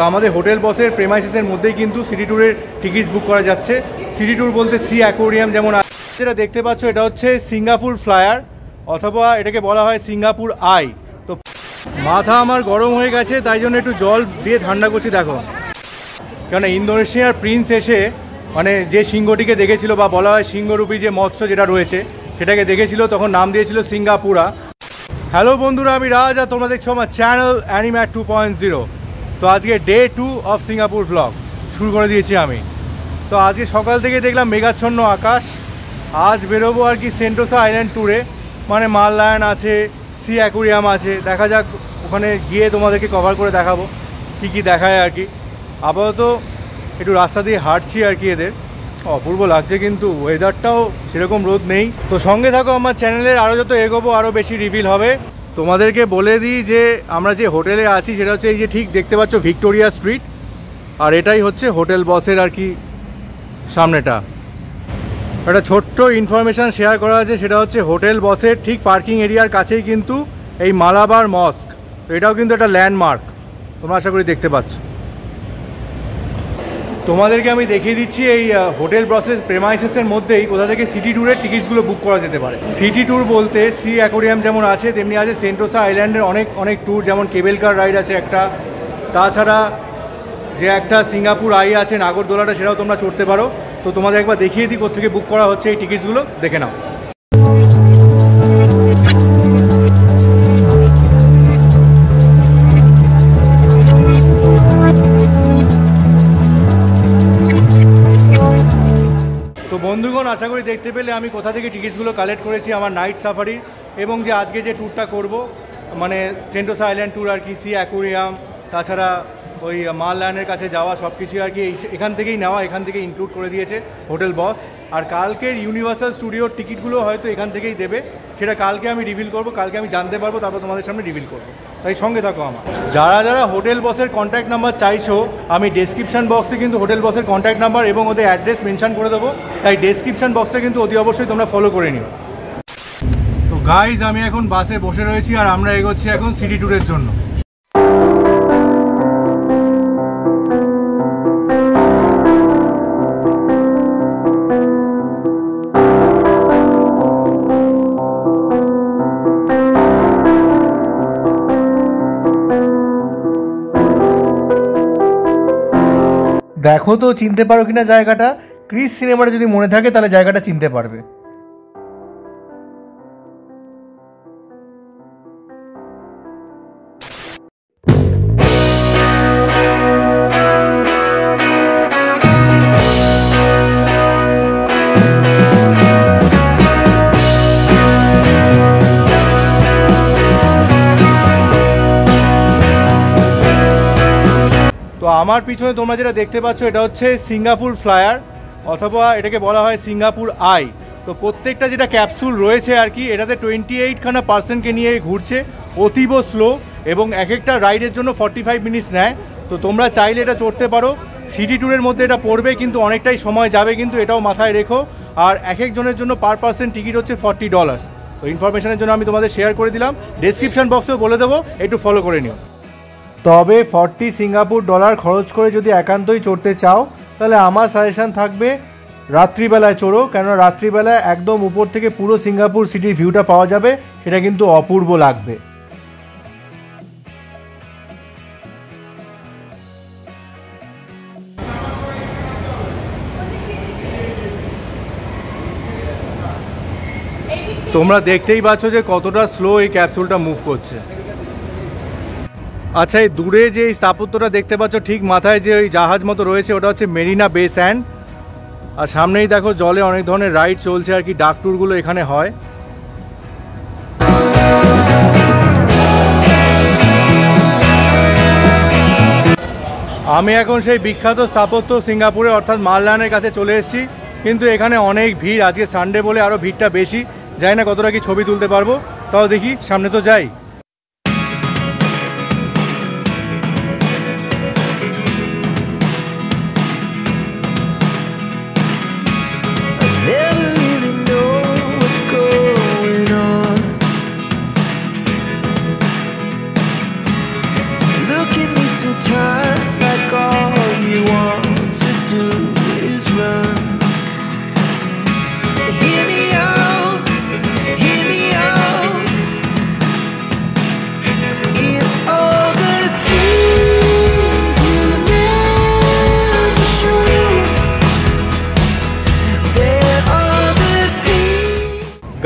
তো আমাদের হোটেল বসের প্রেমাইসিসের মধ্যেই কিন্তু সিটি ট্যুরের টিকিটস বুক করা যাচ্ছে। সিটি ট্যুর বলতে সি অ্যাকোরিয়াম যেমন। যেটা দেখতে পাচ্ছ, এটা হচ্ছে সিঙ্গাপুর ফ্লায়ার অথবা এটাকে বলা হয় সিঙ্গাপুর আই তো মাথা আমার গরম হয়ে গেছে, তাই জন্য একটু জল দিয়ে ঠান্ডা করছি, দেখো। কেননা ইন্দোনেশিয়ার প্রিন্স এসে মানে যে সিংহটিকে দেখেছিল বা বলা হয় সিংহরূপী যে মৎস্য যেটা রয়েছে, সেটাকে দেখেছিল, তখন নাম দিয়েছিল সিঙ্গাপুরা। হ্যালো বন্ধুরা, আমি রাজ আর তোমরা দেখছ আমার channel animate two point zero তো আজকে day two of Singapore vlog শুরু করে দিয়েছি আমি। তো আজকে সকাল থেকে দেখলাম মেঘাচ্ছন্ন আকাশ। আজ বেরোবো আর কি সেন্টোসা আইল্যান্ড ট্যুরে মানে মাল লায়ন আছে সি অ্যাকুরিয়াম আছে। দেখা যাক, ওখানে গিয়ে তোমাদেরকে কভার করে দেখাবো, কী কী দেখায় আর কি। আপাতত একটু রাস্তা দিয়ে হাঁটছি আর কি এদের। অপূর্ব লাগছে কিন্তু ওয়েদারটাও সেরকম রোদ নেই। তো সঙ্গে থাকো, আমার চ্যানেলের আরও যত এগোবো আরও বেশি রিভিল হবে। তোমাদেরকে বলে দিই যে আমরা যে হোটেলে আছি, সেটা হচ্ছে এই যে ঠিক দেখতে পাচ্ছ ভিক্টোরিয়া স্ট্রিট, আর এটাই হচ্ছে হোটেল বসের আর কি সামনেটা। একটা ছোট্ট ইনফরমেশান শেয়ার করা আছে, সেটা হচ্ছে হোটেল বসের ঠিক পার্কিং এরিয়ার কাছেই কিন্তু এই মালাবার মস্ক এটাও কিন্তু একটা ল্যান্ডমার্ক তোমরা আশা করি দেখতে পাচ্ছ। তোমাদেরকে আমি দেখিয়ে দিচ্ছি এই হোটেল প্রসেস প্রেমাইসেসের মধ্যেই কোথা থেকে সিটি ট্যুরের টিকিটসগুলো বুক করা যেতে পারে। সিটি ট্যুর বলতে সি অ্যাকোরিয়াম যেমন আছে, তেমনি আছে সেন্টোসা আইল্যান্ডের অনেক অনেক ট্যুর যেমন কেবেল কার রাইড আছে একটা। তাছাড়া যে একটা সিঙ্গাপুর আই আছে নাগরদোলাটা সেটাও তোমরা চড়তে পারো। তো তোমাদের একবার দেখিয়ে দিই কোথেকে বুক করা হচ্ছে এই টিকিটসগুলো দেখে নাও। করি দেখতে পেলে আমি কোথা থেকে টিকিটসগুলো কালেক্ট করেছি আমার নাইট সাফারি এবং যে আজকে যে ট্যুরটা করব মানে সেন্টোসা আইল্যান্ড ট্যুর আর কি সি অ্যাকোরিয়াম তাছাড়া ওই মাল লাইনের কাছে যাওয়া সব কিছুই আর কি এখান থেকেই নেওয়া, এখান থেকেই ইনক্লুড করে দিয়েছে হোটেল বস আর কালকের ইউনিভার্সাল স্টুডিওর টিকিটগুলো হয়তো এখান থেকেই দেবে, সেটা কালকে আমি রিভিল করব, কালকে আমি জানতে পারব, তারপর তোমাদের সামনে রিভিল করব। তাই সঙ্গে থাকো আমার। যারা যারা হোটেল বসের কন্ট্যাক্ট নাম্বার চাইছো, আমি ডেসক্রিপশন বক্সে কিন্তু হোটেল বসের কন্ট্যাক্ট নাম্বার এবং ওদের অ্যাড্রেস মেনশন করে দেবো। তাই ডেসক্রিপশন বক্সটা কিন্তু অতি অবশ্যই তোমরা ফলো করে নিও। তো গাইজ আমি এখন বাসে বসে রয়েছি আর আমরা এগোচ্ছি এখন সিটি ট্যুরের জন্য। দেখো তো, চিনতে পারো কিনা জায়গাটা। ক্রিস সিনেমাটা যদি মনে থাকে, তাহলে জায়গাটা চিনতে পারবে। আমার পিছনে তোমরা যেটা দেখতে পাচ্ছ, এটা হচ্ছে সিঙ্গাপুর ফ্লায়ার, অথবা এটাকে বলা হয় সিঙ্গাপুর আই। তো প্রত্যেকটা যেটা ক্যাপসুল রয়েছে আর কি, এটাতে টোয়েন্টি এইটখানা পার্সেন্টকে নিয়ে ঘুরছে, অতীব স্লো, এবং এক একটা রাইডের জন্য ফর্টি ফাইভ মিনিটস নেয়। তো তোমরা চাইলে এটা চড়তে পারো। সিটি ট্যুরের মধ্যে এটা পড়বে, কিন্তু অনেকটাই সময় যাবে, কিন্তু এটাও মাথায় রেখো। আর এক একজনের জন্য পার পার্সেন্ট টিকিট হচ্ছে ফর্টি ডলার্স। তো ইনফরমেশনের জন্য আমি তোমাদের শেয়ার করে দিলাম। ডেসক্রিপশন বক্সেও বলে দেবো, একটু ফলো করে নিও। তবে ফর্টি সিঙ্গাপুর ডলার খরচ করে যদি একান্তই চড়তে চাও, তাহলে আমার সাজেশান থাকবে রাত্রিবেলায় চড়ো, কেননা রাত্রিবেলায় একদম উপর থেকে পুরো সিঙ্গাপুর সিটির ভিউটা পাওয়া যাবে, সেটা কিন্তু অপূর্ব লাগবে। তোমরা দেখতেই পাচ্ছ যে কতটা স্লো এই ক্যাপসুলটা মুভ করছে। আচ্ছা এই দূরে যে এই স্থাপত্যটা দেখতে পাচ্ছ, ঠিক মাথায় যে ওই জাহাজ মতো রয়েছে, ওটা হচ্ছে মেরিনা বে স্যান্ড আর সামনেই দেখো জলে অনেক ধরনের রাইড চলছে, আর কি ডাক ট্যুরগুলো এখানে হয়। আমি এখন সেই বিখ্যাত স্থাপত্য সিঙ্গাপুরে, অর্থাৎ মাললানের কাছে চলে এসেছি, কিন্তু এখানে অনেক ভিড়। আজকে সানডে বলে আরও ভিড়টা বেশি। জানি না কতটা কি ছবি তুলতে পারব। তাও দেখি, সামনে তো যাই।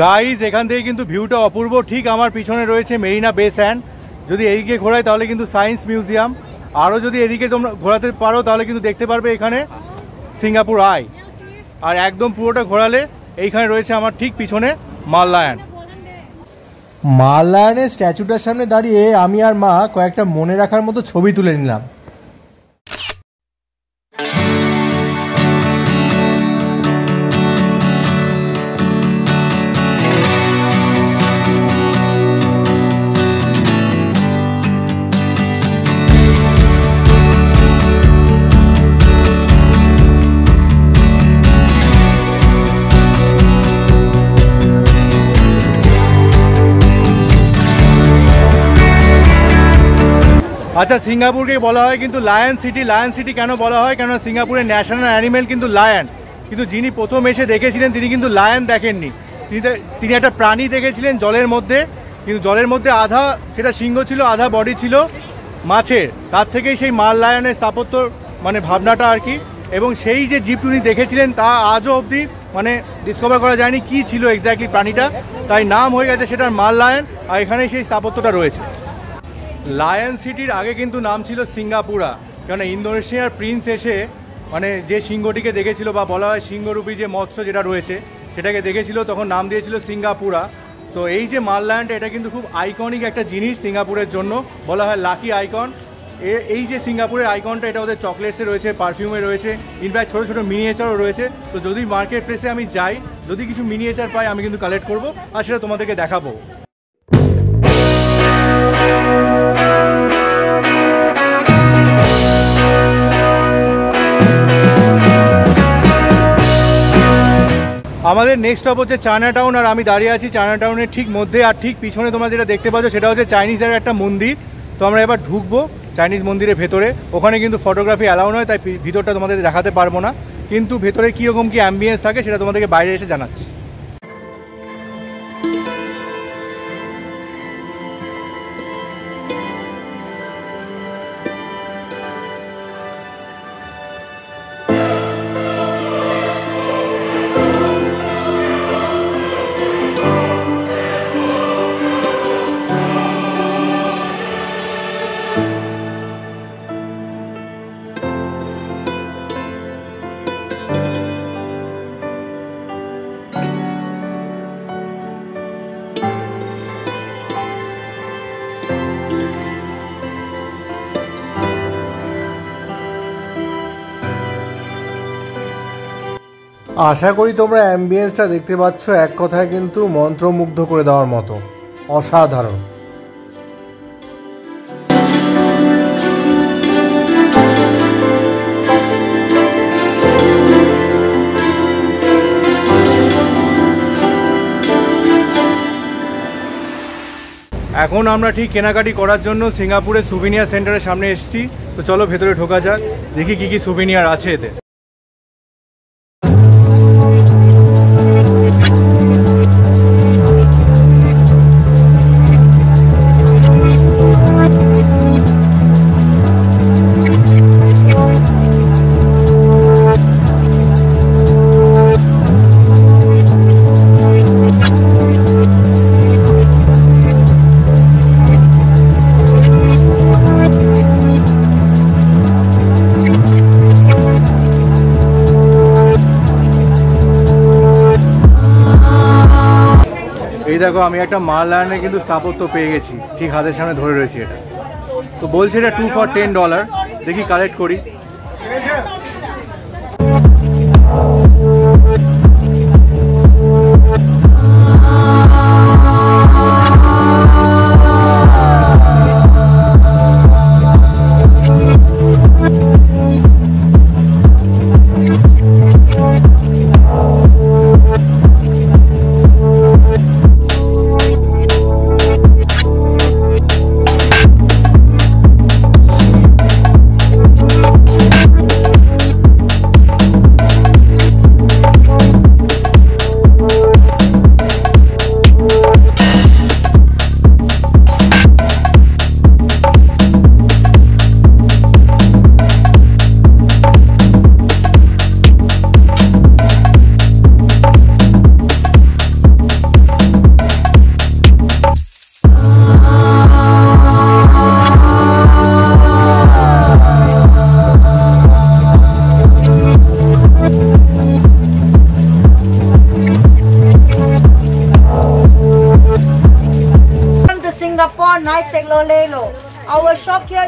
গাইজ এখান থেকে কিন্তু ভিউটা অপূর্ব। ঠিক আমার পিছনে রয়েছে মেরিনা বে স্যান্ড যদি এদিকে ঘোরাই, তাহলে কিন্তু সায়েন্স মিউজিয়াম। আরও যদি এদিকে তোমরা ঘোরাতে পারো, তাহলে কিন্তু দেখতে পারবে এখানে সিঙ্গাপুর আই। আর একদম পুরোটা ঘোরালে এইখানে রয়েছে আমার ঠিক পিছনে মাল্লায়ন মাল্লায়নের স্ট্যাচুটার সামনে দাঁড়িয়ে আমি আর মা কয়েকটা মনে রাখার মতো ছবি তুলে নিলাম। আচ্ছা সিঙ্গাপুরকে বলা হয় কিন্তু লায়ন সিটি লায়ন সিটি কেন বলা হয়? কেন সিঙ্গাপুরের ন্যাশনাল অ্যানিমেল কিন্তু লায়ন কিন্তু যিনি প্রথম এসে দেখেছিলেন, তিনি কিন্তু লায়ন দেখেননি। তিনি একটা প্রাণী দেখেছিলেন জলের মধ্যে। কিন্তু জলের মধ্যে আধা, সেটা সিংহ ছিল, আধা বডি ছিল মাছের। তার থেকেই সেই মাল লায়নের স্থাপত্য মানে ভাবনাটা আর কি। এবং সেই যে জীবটি উনি দেখেছিলেন, তা আজও অবধি মানে ডিসকভার করা যায়নি কি ছিল এক্স্যাক্টলি প্রাণীটা। তাই নাম হয়ে গেছে সেটার মাল লায়ন আর এখানেই সেই স্থাপত্যটা রয়েছে। লায়ন সিটির আগে কিন্তু নাম ছিল সিঙ্গাপুরা। কেননা ইন্দোনেশিয়ার প্রিন্স এসে মানে যে সিংহটিকে দেখেছিল বা বলা হয় সিংহরূপী যে মৎস্য যেটা রয়েছে, সেটাকে দেখেছিল, তখন নাম দিয়েছিল সিঙ্গাপুরা। তো এই যে মালল্যান্ড এটা কিন্তু খুব আইকনিক একটা জিনিস সিঙ্গাপুরের জন্য, বলা হয় লাকি আইকন এই যে সিঙ্গাপুরের আইকনটা এটা ওদের চকলেটসে রয়েছে পারফিউমে রয়েছে ইনফ্যাক্ট ছোটো ছোটো মিনিয়েচারও রয়েছে। তো যদি মার্কেট প্লেসে আমি যাই, যদি কিছু মিনিয়েচার পাই, আমি কিন্তু কালেক্ট করব, আর সেটা তোমাদেরকে দেখাবো। আমাদের নেক্সট স্টপ হচ্ছে চায়না টাউন আর আমি দাঁড়িয়ে আছি চায়না টাউনের ঠিক মধ্যে আর ঠিক পিছনে তোমরা যেটা দেখতে পাচ্ছ সেটা হচ্ছে চাইনিজের একটা মন্দির। তো আমরা এবার ঢুকবো চাইনিজ মন্দিরের ভেতরে। ওখানে কিন্তু ফটোগ্রাফি অ্যালাউ নয়, তাই ভিতরটা তোমাদের দেখাতে পারব না। কিন্তু ভেতরে কীরকম কী অ্যাম্বিয়েন্স থাকে সেটা তোমাদেরকে বাইরে এসে জানাচ্ছি। আশা করি তোমরা অ্যাম্বিয়েন্সটা দেখতে পাচ্ছ এক কথায় কিন্তু মন্ত্রমুগ্ধ করে দেওয়ার মতো। অসাধারণ। এখন আমরা ঠিক কেনাকাটি করার জন্য সিঙ্গাপুরের সুভিনিয়ার সেন্টারের সামনে এসেছি। তো চলো ভেতরে ঢোকা যাক, দেখি কী কী সুভিনিয়ার আছে এতে। এই দেখো, আমি একটা মাল লাইনে কিন্তু স্থাপত্য পেয়ে গেছি। ঠিক হাতের সামনে ধরে রয়েছি এটা। তো বলছে এটা টু ফর টেন ডলার দেখি কালেক্ট করি।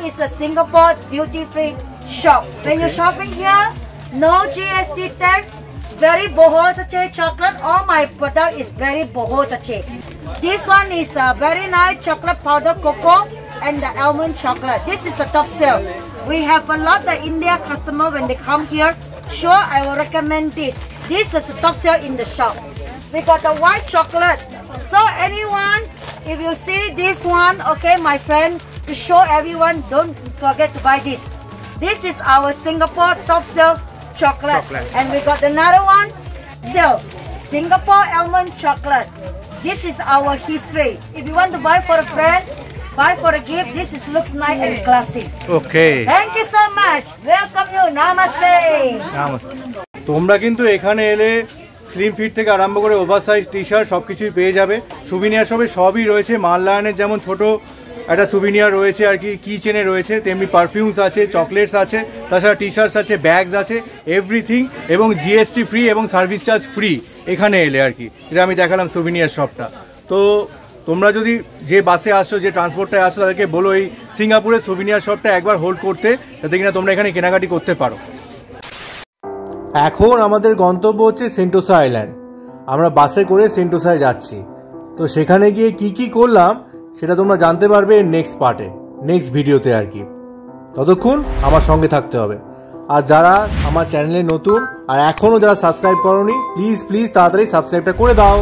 Is a Singapore duty free shop. When you're shopping here, no GST tax, very boho tache chocolate. All my product is very boho tache. This one is a very nice chocolate powder cocoa and the almond chocolate. This is the top sale. We have a lot of India customer when they come here. Sure, I will recommend this. This is the top sale in the shop. We got the white chocolate. So anyone, if you see this one, okay, my friend, to show everyone, don't forget to buy this. This is our Singapore top sale chocolate. Chocolate. And we got another one, sale, Singapore almond chocolate. This is our history. If you want to buy for a friend, buy for a gift, this is looks nice and classy. Okay Thank you so much. Welcome you. Namaste. তোমরা কিন্তু এখানে এলে slim fit থেকে আরম্ভ করে over size T shirt সব কিছুই পেয়ে যাবে সুবিনিয়ার সবে সবই রয়েছে মাল্লায়নের যেমন ছোট একটা সুবিনিয়ার রয়েছে আর কি কি চেনে রয়েছে, তেমনি পারফিউমস আছে চকলেটস আছে, তাছাড়া টি শার্টস আছে ব্যাগস আছে এভরিথিং এবং জিএসটি ফ্রি এবং সার্ভিস চার্জ ফ্রি এখানে এলে আর কি। যেটা আমি দেখালাম সুবিনিয়ার শপটা তো তোমরা যদি যে বাসে আসছো, যে ট্রান্সপোর্টটায় আসছো, তাদেরকে বলো এই সিঙ্গাপুরের সুবিনিয়ার শপটা একবার হোল্ড করতে, যাতে কিনা তোমরা এখানে কেনাকাটি করতে পারো। এখন আমাদের গন্তব্য হচ্ছে সেন্টোসা আইল্যান্ড আমরা বাসে করে সেন্টোসায় যাচ্ছি। তো সেখানে গিয়ে কি কি করলাম সেটা তোমরা জানতে পারবে নেক্সট পার্টে নেক্সট ভিডিওতে আর কি। ততক্ষণ আমার সঙ্গে থাকতে হবে। আর যারা আমার চ্যানেলে নতুন আর এখনও যারা সাবস্ক্রাইব করনি প্লিজ প্লিজ তাড়াতাড়ি সাবস্ক্রাইবটা করে দাও।